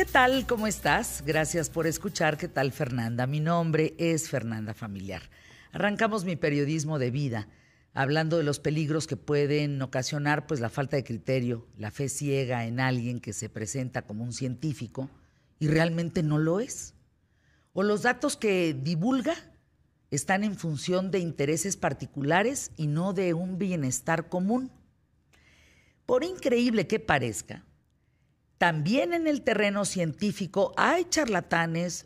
¿Qué tal? ¿Cómo estás? Gracias por escuchar. ¿Qué tal, Fernanda? Mi nombre es Fernanda Familiar. Arrancamos mi periodismo de vida hablando de los peligros que pueden ocasionar pues la falta de criterio, la fe ciega en alguien que se presenta como un científico y realmente no lo es. O los datos que divulga están en función de intereses particulares y no de un bienestar común. Por increíble que parezca, también en el terreno científico hay charlatanes,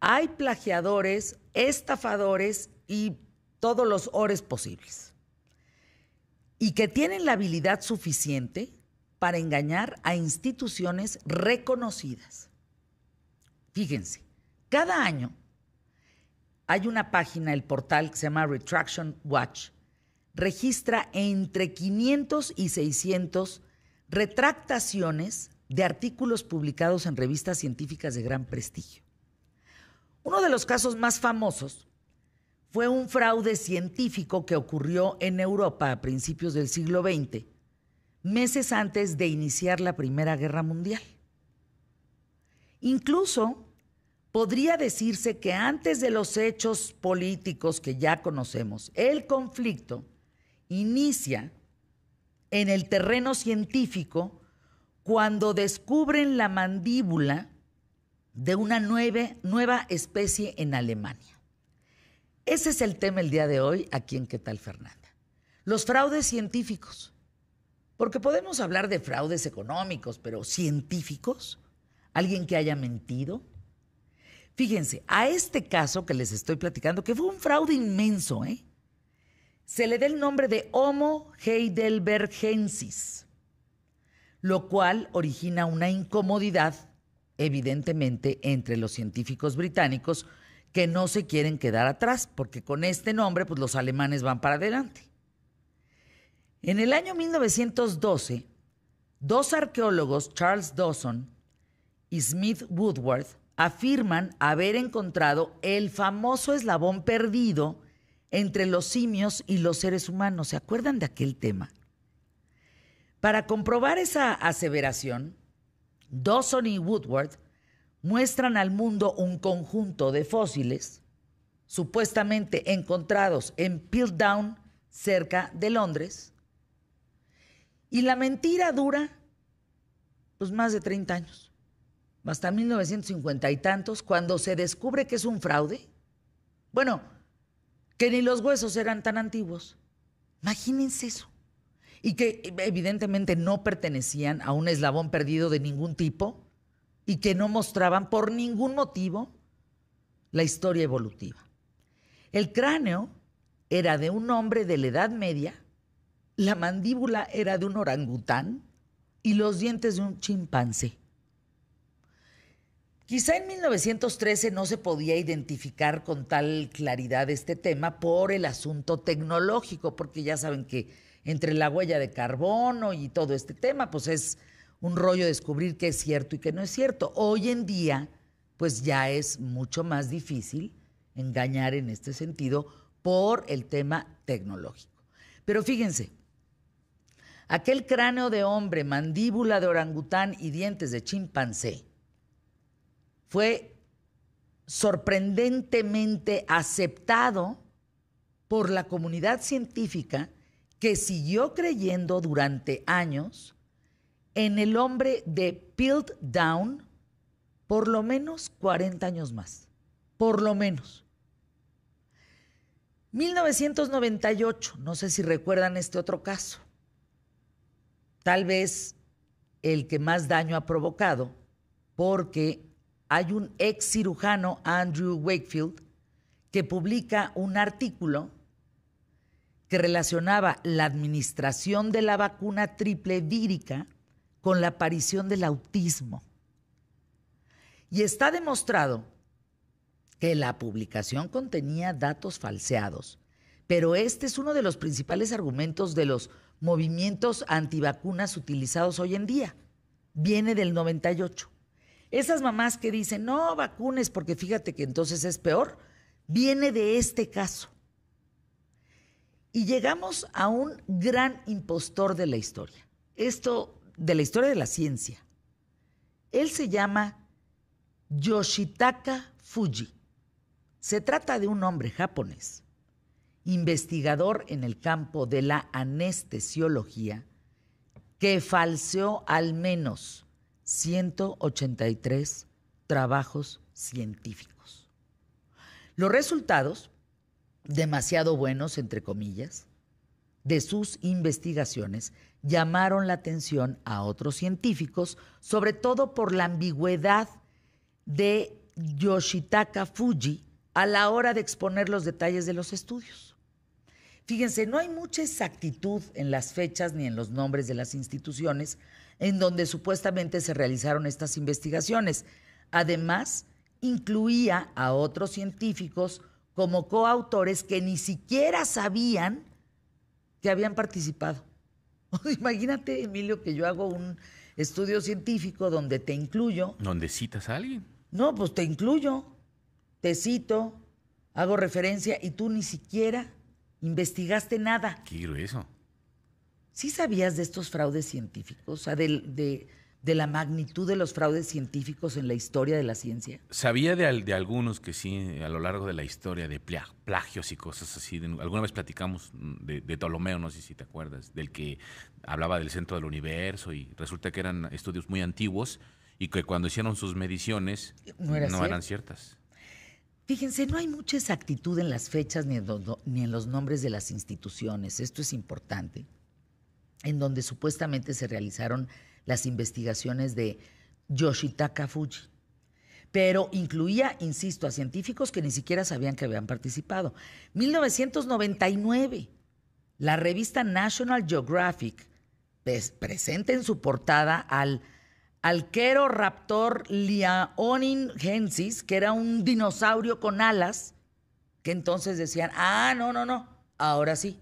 hay plagiadores, estafadores y todos los ores posibles. Y que tienen la habilidad suficiente para engañar a instituciones reconocidas. Fíjense, cada año hay una página, el portal que se llama Retraction Watch, registra entre 500 y 600 retractaciones de artículos publicados en revistas científicas de gran prestigio. Uno de los casos más famosos fue un fraude científico que ocurrió en Europa a principios del siglo XX, meses antes de iniciar la Primera Guerra Mundial. Incluso podría decirse que antes de los hechos políticos que ya conocemos, el conflicto inicia en el terreno científico cuando descubren la mandíbula de una nueva especie en Alemania. Ese es el tema el día de hoy aquí en ¿Qué tal Fernanda? Los fraudes científicos. Porque podemos hablar de fraudes económicos, pero científicos, alguien que haya mentido. Fíjense, a este caso que les estoy platicando, que fue un fraude inmenso, ¿eh? se le da el nombre de Homo heidelbergensis lo cual origina una incomodidad, evidentemente, entre los científicos británicos que no se quieren quedar atrás, porque con este nombre, pues los alemanes van para adelante. En el año 1912, dos arqueólogos, Charles Dawson y Smith Woodward, afirman haber encontrado el famoso eslabón perdido entre los simios y los seres humanos. ¿Se acuerdan de aquel tema? Para comprobar esa aseveración, Dawson y Woodward muestran al mundo un conjunto de fósiles supuestamente encontrados en Piltdown, cerca de Londres, y la mentira dura pues más de 30 años, hasta 1950 y tantos, cuando se descubre que es un fraude. Bueno, que ni los huesos eran tan antiguos. Imagínense eso y que evidentemente no pertenecían a un eslabón perdido de ningún tipo y que no mostraban por ningún motivo la historia evolutiva. El cráneo era de un hombre de la Edad Media, la mandíbula era de un orangután y los dientes de un chimpancé. Quizá en 1913 no se podía identificar con tal claridad este tema por el asunto tecnológico, porque ya saben que entre la huella de carbono y todo este tema, pues es un rollo descubrir qué es cierto y qué no es cierto. Hoy en día, pues ya es mucho más difícil engañar en este sentido por el tema tecnológico. Pero fíjense, aquel cráneo de hombre, mandíbula de orangután y dientes de chimpancé fue sorprendentemente aceptado por la comunidad científica que siguió creyendo durante años en el hombre de Piltdown por lo menos 40 años más. Por lo menos. 1998, no sé si recuerdan este otro caso. Tal vez el que más daño ha provocado, porque hay un ex cirujano, Andrew Wakefield, que publica un artículo que relacionaba la administración de la vacuna triple vírica con la aparición del autismo. Y está demostrado que la publicación contenía datos falseados, pero este es uno de los principales argumentos de los movimientos antivacunas utilizados hoy en día. Viene del 98. Esas mamás que dicen, no vacunes porque fíjate que entonces es peor, viene de este caso. Y llegamos a un gran impostor de la historia. Esto de la historia de la ciencia. Él se llama Yoshitaka Fuji. Se trata de un hombre japonés, investigador en el campo de la anestesiología, que falseó al menos 183 trabajos científicos. Los resultados, demasiado buenos, entre comillas, de sus investigaciones llamaron la atención a otros científicos, sobre todo por la ambigüedad de Yoshitaka Fuji a la hora de exponer los detalles de los estudios. Fíjense, no hay mucha exactitud en las fechas ni en los nombres de las instituciones en donde supuestamente se realizaron estas investigaciones. Además, incluía a otros científicos como coautores que ni siquiera sabían que habían participado. Imagínate, Emilio, que yo hago un estudio científico donde te incluyo. ¿Donde citas a alguien? No, pues te incluyo, te cito, hago referencia y tú ni siquiera investigaste nada. Qué eso. ¿Sí sabías de estos fraudes científicos? O sea, de, la magnitud de los fraudes científicos en la historia de la ciencia. Sabía de, de algunos que sí, a lo largo de la historia, de plagios y cosas así. alguna vez platicamos de, de, Ptolomeo, no sé si te acuerdas, del que hablaba del centro del universo y resulta que eran estudios muy antiguos y que cuando hicieron sus mediciones no, eran ciertas. Fíjense, no hay mucha exactitud en las fechas ni ni en los nombres de las instituciones. Esto es importante en donde supuestamente se realizaron las investigaciones de Yoshitaka Fuji. Pero incluía, insisto, a científicos que ni siquiera sabían que habían participado. 1999, la revista National Geographic presenta en su portada al Alquero Raptor liaoninensis, que era un dinosaurio con alas, que entonces decían, ah, no, no, no, ahora sí,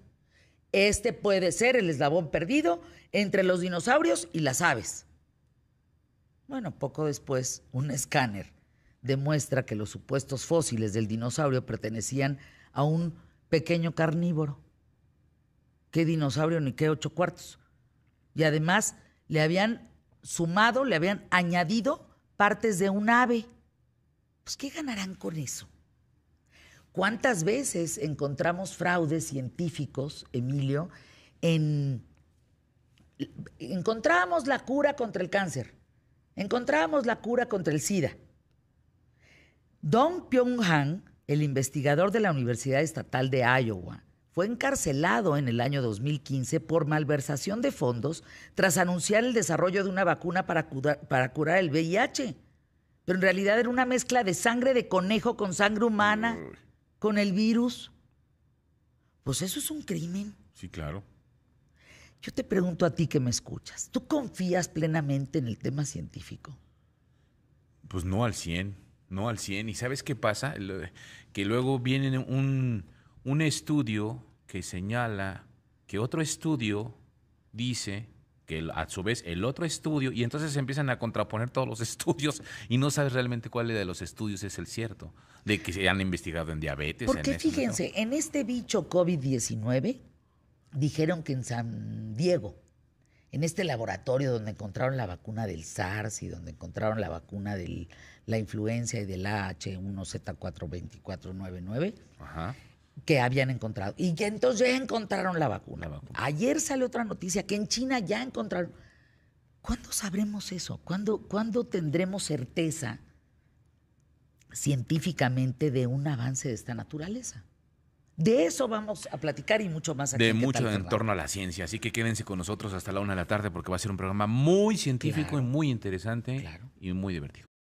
este puede ser el eslabón perdido entre los dinosaurios y las aves. Bueno, poco después, un escáner demuestra que los supuestos fósiles del dinosaurio pertenecían a un pequeño carnívoro. ¿Qué dinosaurio ni qué ocho cuartos? Y además le habían sumado, le habían añadido partes de un ave. Pues, ¿qué ganarán con eso? ¿Cuántas veces encontramos fraudes científicos, Emilio, en... La cura contra el cáncer, encontramos la cura contra el SIDA. Dong Pyong-han, el investigador de la Universidad Estatal de Iowa, fue encarcelado en el año 2015 por malversación de fondos tras anunciar el desarrollo de una vacuna para curar el VIH. Pero en realidad era una mezcla de sangre de conejo con sangre humana con el virus, pues eso es un crimen. Sí, claro. Yo te pregunto a ti que me escuchas, ¿tú confías plenamente en el tema científico? Pues no al 100, no al 100. ¿Y sabes qué pasa? Que luego viene un, un estudio que señala que otro estudio dice que a su vez el otro estudio, y entonces se empiezan a contraponer todos los estudios y no sabes realmente cuál de los estudios es el cierto, de que se han investigado en diabetes. Porque fíjense, en este bicho COVID-19 dijeron que en San Diego, en este laboratorio donde encontraron la vacuna del SARS y donde encontraron la vacuna de la influencia y del H1Z42499, Ajá que habían encontrado. Y que entonces ya encontraron la vacuna. Ayer salió otra noticia que en China ya encontraron. ¿Cuándo sabremos eso? ¿Cuándo, ¿Cuándo, tendremos certeza científicamente de un avance de esta naturaleza? De eso vamos a platicar y mucho más aquí. De mucho en torno a la ciencia. Así que quédense con nosotros hasta la una de la tarde porque va a ser un programa muy científico y muy interesante y muy divertido.